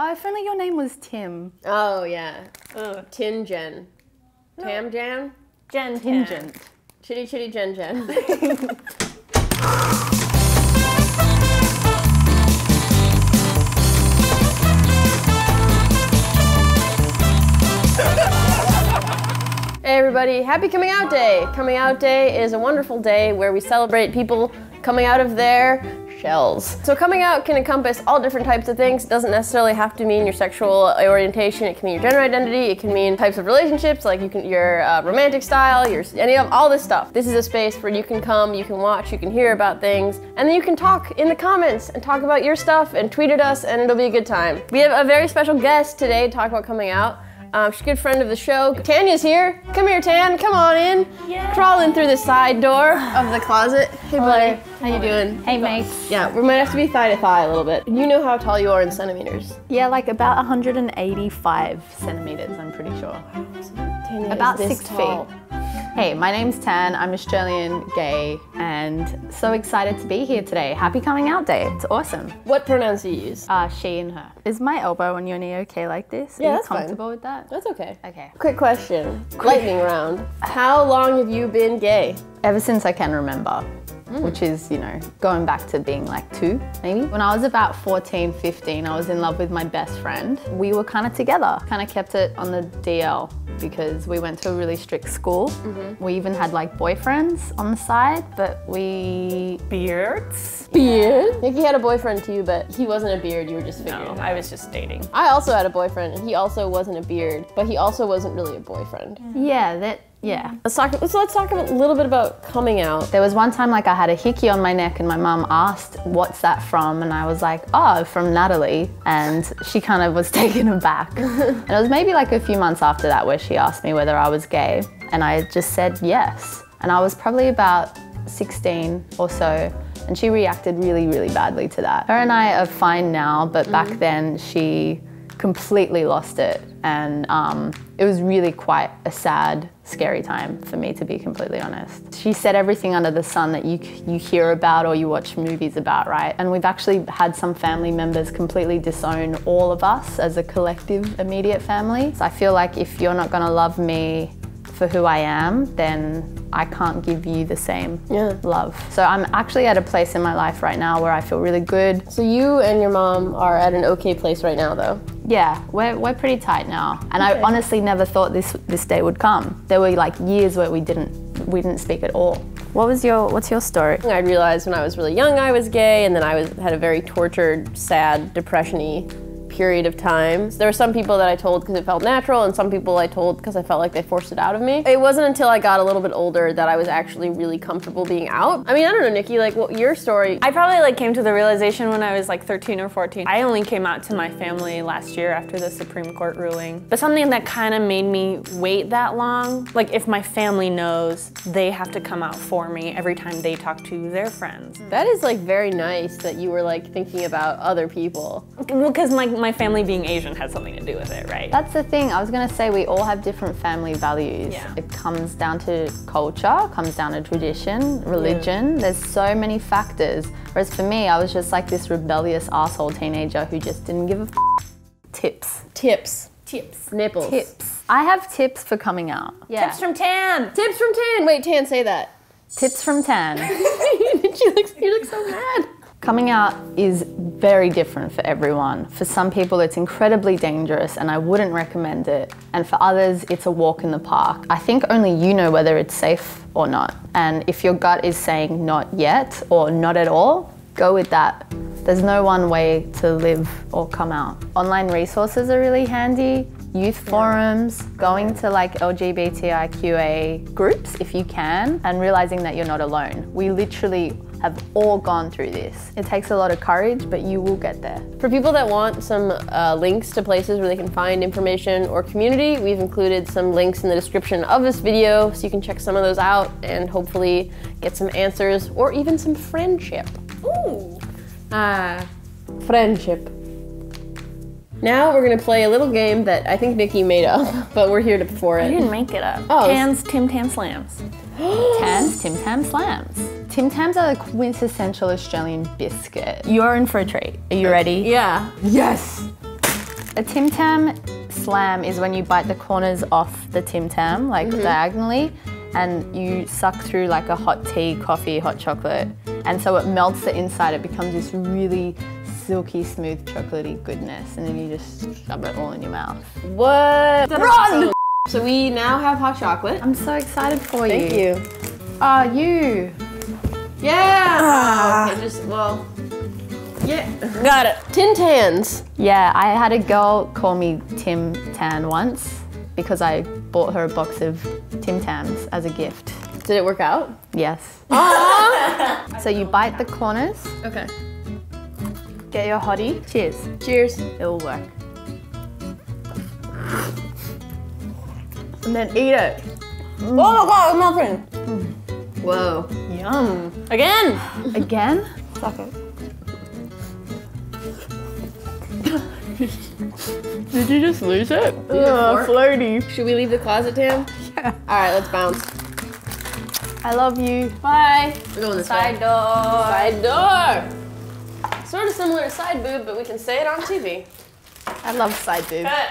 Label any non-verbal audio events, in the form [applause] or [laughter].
Oh, if only your name was Tim. Oh yeah, oh. Ugh. Tin Jen, oh. Tam Jam, Jen Tan. Tingent. Chitty Chitty Jen Jen. [laughs] [laughs] everybody, happy coming out day! Coming out day is a wonderful day where we celebrate people coming out of their shells. So coming out can encompass all different types of things. It doesn't necessarily have to mean your sexual orientation. It can mean your gender identity. It can mean types of relationships, like you can your uh, romantic style, your any of all this stuff. This is a space where you can come, you can watch, you can hear about things, and then you can talk in the comments and talk about your stuff and tweet at us, and it'll be a good time. We have a very special guest today to talk about coming out. Um, she's a good friend of the show. Tania's here. Come here, Tan. Come on in. Crawl in through the side door of the closet. Hey, buddy. How you doing? Hey, mate. Yeah, we might have to be thigh to thigh a little bit. You know how tall you are in centimeters. Yeah, like about 185 centimeters, I'm pretty sure. Tania About six tall. feet. Hey, my name's Tan. I'm Australian, gay, and so excited to be here today. Happy coming out day. It's awesome. What pronouns do you use? Uh, she and her. Is my elbow on your knee okay like this? Yeah, Are you that's fine. comfortable with that? That's okay. Okay. Quick question. Lightning round. How long have you been gay? Ever since I can remember. Mm. Which is, you know, going back to being like two, maybe. When I was about 14, 15, I was in love with my best friend. We were kind of together, kind of kept it on the DL because we went to a really strict school. Mm-hmm. We even had like boyfriends on the side, but we Beards? Beard. Niki had a boyfriend too, but he wasn't a beard. You were just figuring No, out. I was just dating. I also had a boyfriend, and he also wasn't a beard, but he also wasn't really a boyfriend. Yeah, that yeah. Let's talk. So let's talk a little bit about coming out. There was one time like I had a hickey on my neck and my mum asked, "What's that from?" and I was like, "Oh, from Natalie." And she kind of was [laughs] taken aback. and it was maybe like a few months after that where she asked me whether I was gay, and I just said yes. And I was probably about 16 or so. And she reacted really, really badly to that. Her and I are fine now, but back mm. then she completely lost it. And um, it was really quite a sad, scary time for me, to be completely honest. She said everything under the sun that you, you hear about or you watch movies about, right? And we've actually had some family members completely disown all of us as a collective, immediate family. So I feel like if you're not gonna love me for who I am, then I can't give you the same Yeah. love. So I'm actually at a place in my life right now where I feel really good. So you and your mom are at an okay place right now, though. Yeah, we're, we're pretty tight now. And I honestly never thought this this day would come. There were like years where we didn't we didn't speak at all. What was your what's your story? I realized when I was really young I was gay, and then I was had a very tortured, sad, depression-y period of time. There were some people that I told because it felt natural, and some people I told because I felt like they forced it out of me. It wasn't until I got a little bit older that I was actually really comfortable being out. I mean, I don't know, Niki, like, what your story? I probably like came to the realization when I was like 13 or 14. I only came out to my family last year after the Supreme Court ruling. But something that kind of made me wait that long, like if my family knows, they have to come out for me every time they talk to their friends. That is like very nice that you were like thinking about other people. Well, because my, my family being Asian had something to do with it, right? That's the thing. I was gonna say we all have different family values. Yeah. It comes down to culture, comes down to tradition, religion. There's so many factors. Whereas for me, I was just like this rebellious asshole teenager who just didn't give a f- tips. Tips. Tips. Nipples. Tips. I have tips for coming out. Yeah. Tips from Tan. Tips from Tan. Wait, Tan, say that. Tips from Tan. she looks, [laughs] you look so mad. Coming out is very different for everyone. For some people, it's incredibly dangerous and I wouldn't recommend it. And for others, it's a walk in the park. I think only you know whether it's safe or not. And if your gut is saying not yet or not at all, go with that. There's no one way to live or come out. Online resources are really handy. Youth forums, going to like LGBTIQA groups if you can, and realizing that you're not alone. We literally have all gone through this. It takes a lot of courage, but you will get there. For people that want some uh, links to places where they can find information or community, we've included some links in the description of this video so you can check some of those out and hopefully get some answers or even some friendship. Ooh. Ah, friendship. Now we're gonna play a little game that I think Niki made up, [laughs] but we're here to for I it. didn't make it up. Oh. Tan's Tim Tam Slams. [gasps] Tams, Tim Tam Slams. Tim Tams are the quintessential Australian biscuit. You're in for a treat. Are you ready? Yeah. Yes. A Tim Tam slam is when you bite the corners off the Tim Tam, like diagonally, and you suck through like a hot tea, coffee, hot chocolate, and so it melts the inside. It becomes this really silky, smooth, chocolatey goodness, and then you just shove it all in your mouth. What? Run! So we now have hot chocolate. I'm so excited for you. Thank you. Ah, you. Yeah. Ah. Okay, just well. Yeah. Got it. Tin Tans. Yeah, I had a girl call me Tim Tan once because I bought her a box of Tim Tams as a gift. Did it work out? Yes. [laughs] so you bite the corners, Okay. get your hottie. Cheers. Cheers. It'll work. And then eat it. Oh my god, I'm melting. Mm. Whoa. Yum. Again. Again? Suck it. [laughs] Did you just lose it? Ugh, floaty. Should we leave the closet, Tam? Yeah. All right, let's bounce. I love you. Bye. We're going this Side way. door. Side door. Sort of similar to side boob, but we can say it on TV. I love side boob. Cut.